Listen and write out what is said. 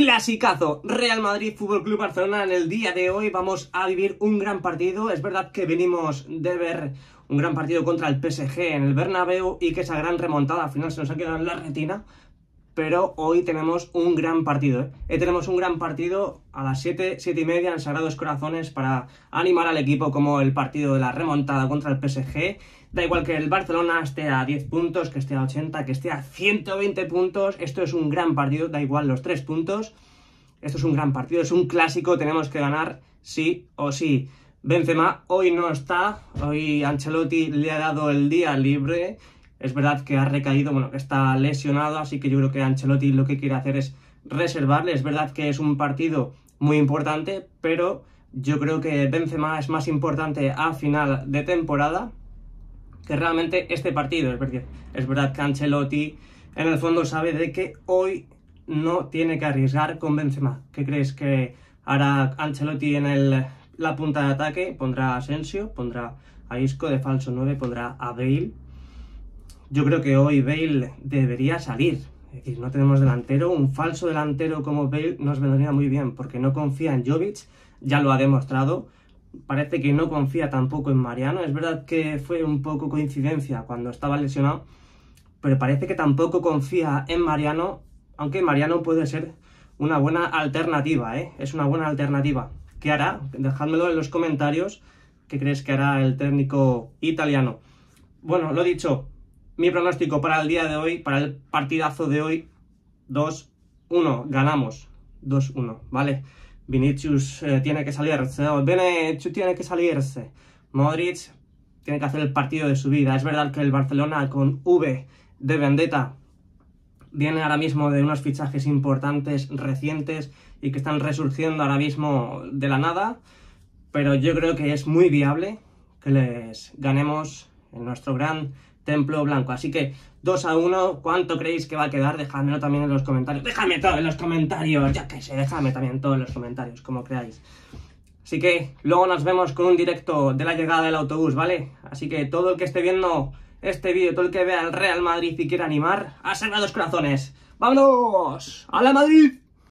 Clasicazo, Real Madrid Fútbol Club Barcelona. En el día de hoy vamos a vivir un gran partido. Es verdad que venimos de ver un gran partido contra el PSG en el Bernabéu y que esa gran remontada al final se nos ha quedado en la retina. Pero hoy tenemos un gran partido. ¿eh? Hoy tenemos un gran partido a las 7, 7 y media en Sagrados Corazones para animar al equipo como el partido de la remontada contra el PSG. Da igual que el Barcelona esté a 10 puntos, que esté a 80, que esté a 120 puntos. Esto es un gran partido, da igual los 3 puntos. Esto es un gran partido, es un clásico, tenemos que ganar sí o sí. Benzema hoy no está, hoy Ancelotti le ha dado el día libre. Es verdad que ha recaído, bueno, que está lesionado, así que yo creo que Ancelotti lo que quiere hacer es reservarle. Es verdad que es un partido muy importante, pero yo creo que Benzema es más importante a final de temporada que realmente este partido. Es es verdad que Ancelotti en el fondo sabe de que hoy no tiene que arriesgar con Benzema. ¿Qué crees que hará Ancelotti en el, la punta de ataque? Pondrá a Asensio, pondrá a Isco de falso 9, pondrá a Bale. Yo creo que hoy Bale debería salir. Es decir, no tenemos delantero. Un falso delantero como Bale nos vendría muy bien porque no confía en Jovic, ya lo ha demostrado parece que no confía tampoco en Mariano. Es verdad que fue un poco coincidencia cuando estaba lesionado, pero parece que tampoco confía en Mariano, aunque Mariano puede ser una buena alternativa, ¿eh? Es una buena alternativa. ¿Qué hará? Dejádmelo en los comentarios. ¿Qué crees que hará el técnico italiano? Bueno, lo dicho, mi pronóstico para el día de hoy, para el partidazo de hoy, 2-1, ganamos. 2-1, ¿vale? Vinicius eh, tiene que salirse, Vinicius tiene que salirse, Modric tiene que hacer el partido de su vida. Es verdad que el Barcelona con V de Vendetta viene ahora mismo de unos fichajes importantes, recientes y que están resurgiendo ahora mismo de la nada, pero yo creo que es muy viable que les ganemos en nuestro gran templo blanco. Así que 2 a 1, ¿cuánto creéis que va a quedar? Dejadmelo también en los comentarios. Déjame todo en los comentarios, ya que sé, déjame también todo en los comentarios, como creáis. Así que luego nos vemos con un directo de la llegada del autobús, ¿vale? Así que todo el que esté viendo este vídeo, todo el que vea el Real Madrid y quiera animar, a dos Corazones. ¡Vámonos! ¡A la Madrid!